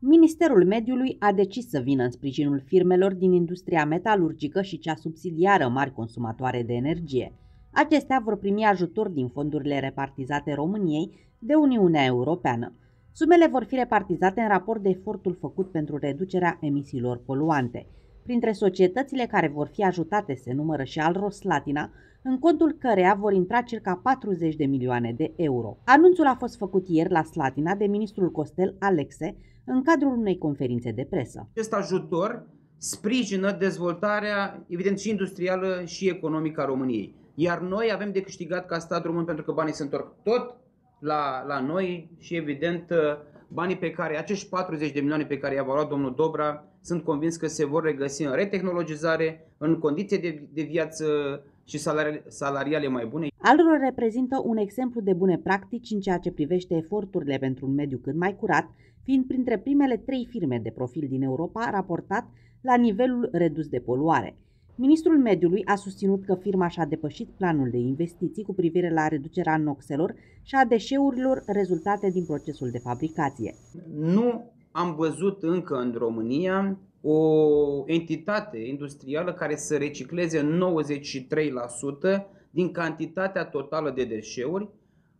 Ministerul Mediului a decis să vină în sprijinul firmelor din industria metalurgică și cea subsidiară mari consumatoare de energie. Acestea vor primi ajutor din fondurile repartizate României de Uniunea Europeană. Sumele vor fi repartizate în raport de efortul făcut pentru reducerea emisiilor poluante. Printre societățile care vor fi ajutate se numără și al Roslatina, în contul căreia vor intra circa 40 de milioane de euro. Anunțul a fost făcut ieri la Slatina de ministrul Costel Alexe în cadrul unei conferințe de presă. Acest ajutor sprijină dezvoltarea, evident, și industrială și economică a României. Iar noi avem de câștigat ca stat român pentru că banii se întorc tot la, la noi și, evident, banii pe care, acești 40 de milioane pe care i-a valorat domnul Dobra, sunt convins că se vor regăsi în retehnologizare, în condiții de, de viață și salariale mai bune. Alrul reprezintă un exemplu de bune practici în ceea ce privește eforturile pentru un mediu cât mai curat, fiind printre primele trei firme de profil din Europa raportat la nivelul redus de poluare. Ministrul Mediului a susținut că firma și-a depășit planul de investiții cu privire la reducerea noxelor și a deșeurilor rezultate din procesul de fabricație. Nu am văzut încă în România o entitate industrială care să recicleze 93% din cantitatea totală de deșeuri.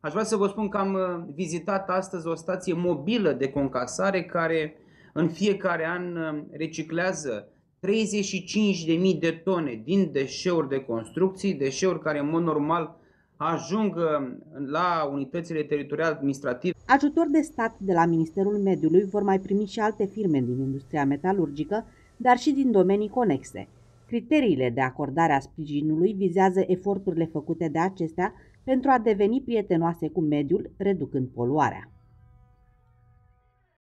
Aș vrea să vă spun că am uh, vizitat astăzi o stație mobilă de concasare care în fiecare an uh, reciclează 35.000 de tone din deșeuri de construcții, deșeuri care în mod normal ajung uh, la unitățile teritoriale administrative. Ajutor de stat de la Ministerul Mediului vor mai primi și alte firme din industria metalurgică, dar și din domenii conexe. Criteriile de acordare a sprijinului vizează eforturile făcute de acestea pentru a deveni prietenoase cu mediul, reducând poluarea.